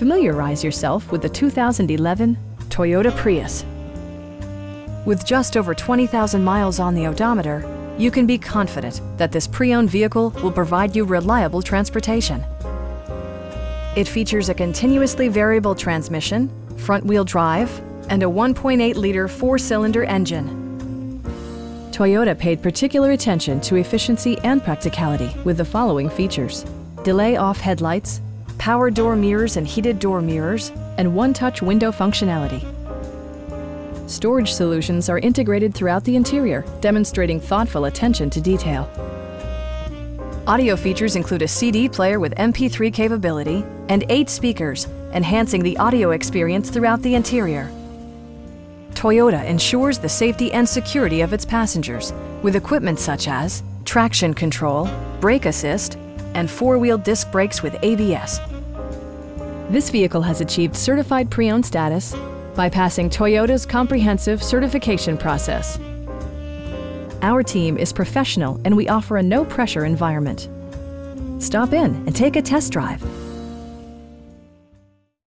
Familiarize yourself with the 2011 Toyota Prius. With just over 20,000 miles on the odometer, you can be confident that this pre-owned vehicle will provide you reliable transportation. It features a continuously variable transmission, front-wheel drive, and a 1.8-liter four-cylinder engine. Toyota paid particular attention to efficiency and practicality with the following features. Delay off headlights, power door mirrors and heated door mirrors, and one-touch window functionality. Storage solutions are integrated throughout the interior, demonstrating thoughtful attention to detail. Audio features include a CD player with MP3 capability and eight speakers, enhancing the audio experience throughout the interior. Toyota ensures the safety and security of its passengers with equipment such as traction control, brake assist, and four-wheel disc brakes with ABS. This vehicle has achieved certified pre-owned status by passing Toyota's comprehensive certification process. Our team is professional and we offer a no-pressure environment. Stop in and take a test drive.